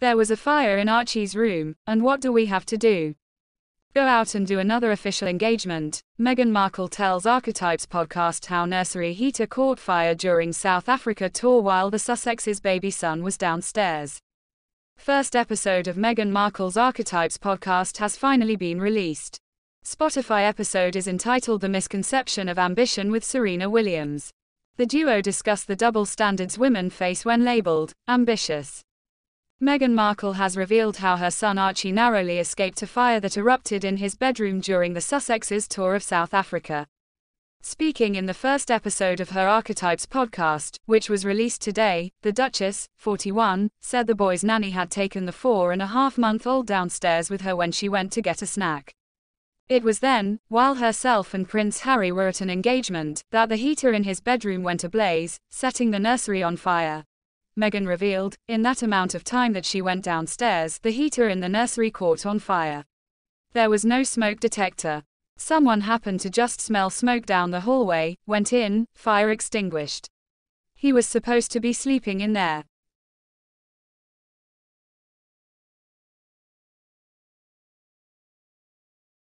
There was a fire in Archie's room, and what do we have to do? Go out and do another official engagement. Meghan Markle tells Archetypes podcast how nursery heater caught fire during South Africa tour while the Sussex's baby son was downstairs. First episode of Meghan Markle's Archetypes podcast has finally been released. Spotify episode is entitled The Misconception of Ambition with Serena Williams. The duo discuss the double standards women face when labeled ambitious. Meghan Markle has revealed how her son Archie narrowly escaped a fire that erupted in his bedroom during the Sussexes tour of South Africa. Speaking in the first episode of her Archetypes podcast, which was released today, the Duchess, 41, said the boy's nanny had taken the four and a half month old downstairs with her when she went to get a snack. It was then, while herself and Prince Harry were at an engagement, that the heater in his bedroom went ablaze, setting the nursery on fire. Meghan revealed, in that amount of time that she went downstairs, the heater in the nursery caught on fire. There was no smoke detector. Someone happened to just smell smoke down the hallway, went in, fire extinguished. He was supposed to be sleeping in there.